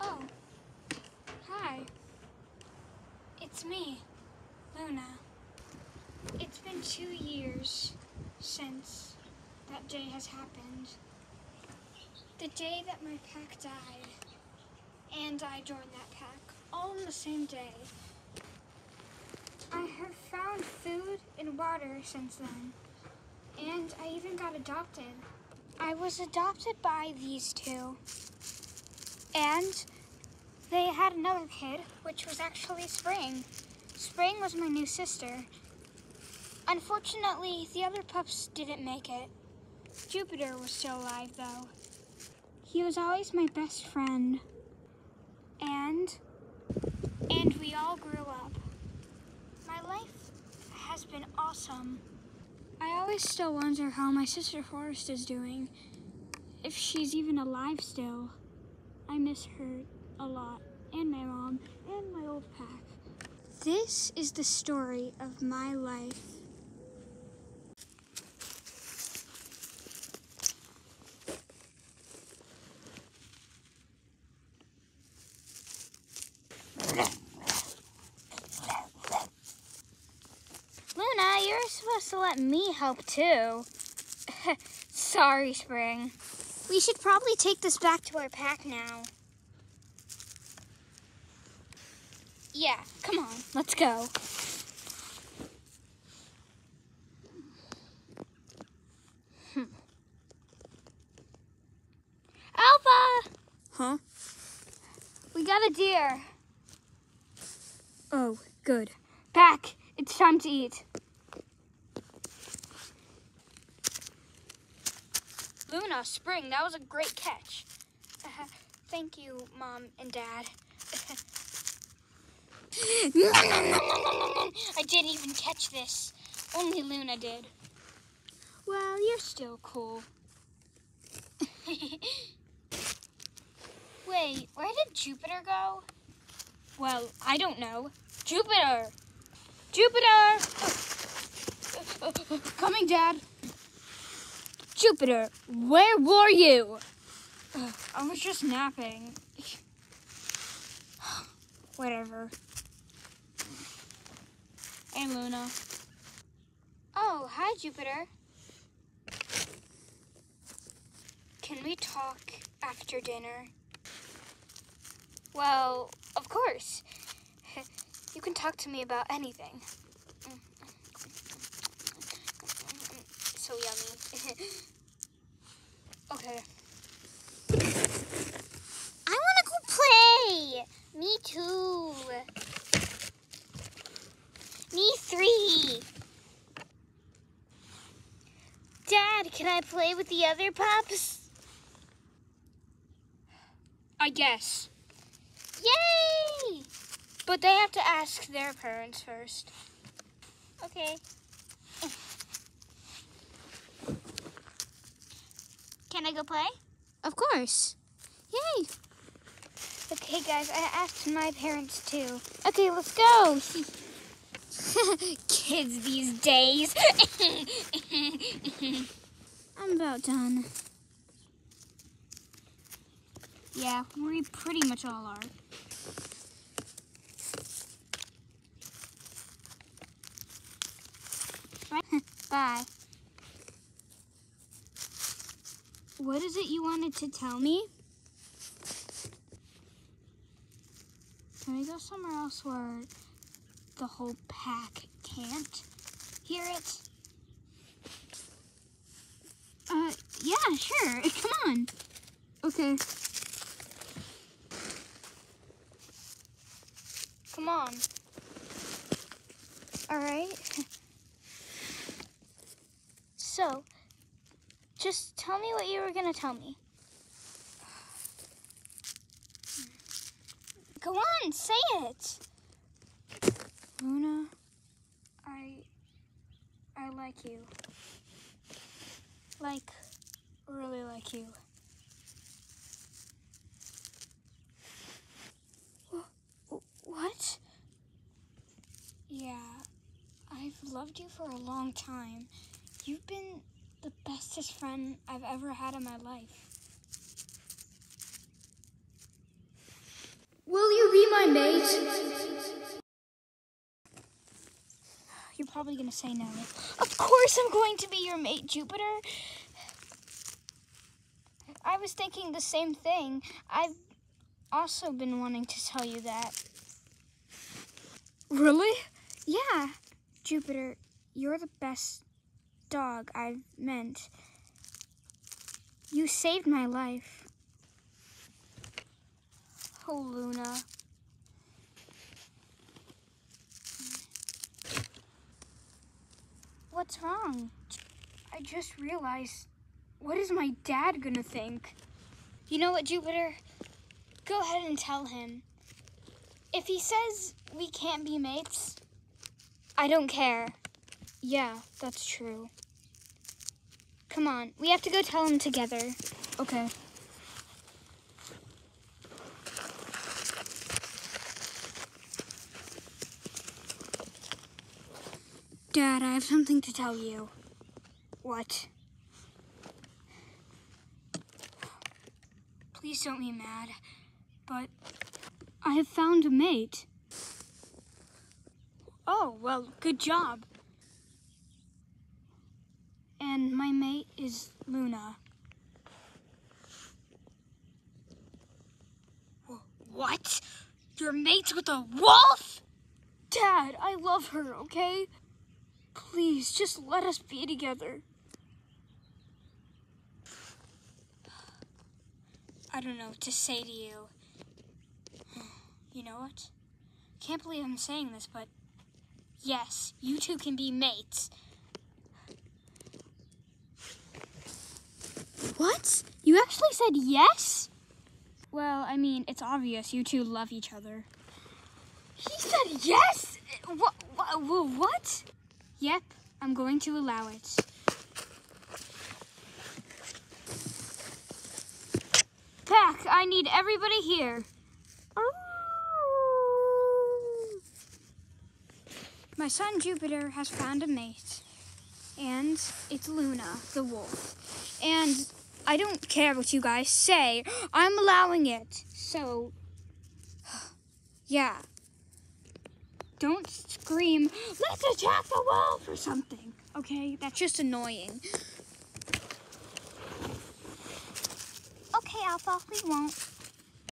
Oh, hi. It's me, Luna. It's been two years since that day has happened. The day that my pack died, and I joined that pack, all on the same day. I have found food and water since then, and I even got adopted. I was adopted by these two, and they had another kid, which was actually Spring. Spring was my new sister. Unfortunately, the other pups didn't make it. Jupiter was still alive, though. He was always my best friend. And, and we all grew up. My life has been awesome. I always still wonder how my sister Forrest is doing. If she's even alive still. I miss her a lot. And my mom. And my old pack. This is the story of my life. Luna, you're supposed to let me help too. Sorry, Spring. We should probably take this back to our pack now. Yeah, come on, let's go. Hmm. Alpha! Huh? We got a deer. Oh, good. Back, it's time to eat. Luna, Spring, that was a great catch. Uh, thank you, Mom and Dad. I didn't even catch this. Only Luna did. Well, you're still cool. Wait, where did Jupiter go? Well, I don't know. Jupiter! Jupiter! Coming, Dad. Jupiter, where were you? I was just napping. Whatever. Hey, Luna. Oh, hi, Jupiter. Can we talk after dinner? Well, of course. You can talk to me about anything. So yummy. okay. I want to go play. Me too. Me three. Dad, can I play with the other pups? I guess. Yay! But they have to ask their parents first. Okay. Can I go play? Of course. Yay! Okay, guys, I asked my parents too. Okay, let's go. Kids these days. I'm about done. Yeah, we pretty much all are. Right? Bye. What is it you wanted to tell me? Can we go somewhere else where the whole pack can't hear it? Uh, yeah, sure. Come on. Okay. Come on. All right. So, just tell me what you were going to tell me. Go on, say it. Luna, I I like you. Like really like you. What? Yeah, I've loved you for a long time. You've been the bestest friend I've ever had in my life. Will you be my mate? You're probably gonna say no. Of course I'm going to be your mate, Jupiter. I was thinking the same thing. I've also been wanting to tell you that. Really? Yeah, Jupiter, you're the best dog I've met. You saved my life. Oh, Luna. What's wrong? I just realized, what is my dad gonna think? You know what, Jupiter? Go ahead and tell him. If he says we can't be mates, I don't care. Yeah, that's true. Come on, we have to go tell him together. Okay. Dad, I have something to tell you. What? Please don't be mad, but I have found a mate. Oh, well, good job. And my mate is Luna. What? You're mates with a wolf? Dad, I love her, okay? Please, just let us be together. I don't know what to say to you. You know what? Can't believe I'm saying this, but yes, you two can be mates. What? You actually said yes? Well, I mean, it's obvious you two love each other. He said yes? What? What? what? Yep, I'm going to allow it. Pack, I need everybody here. Oh. My son Jupiter has found a mate, and it's Luna, the wolf. And I don't care what you guys say, I'm allowing it. So, yeah. Don't scream, let's attack the wolf or something. Okay, that's just annoying. Okay, Alpha, we won't.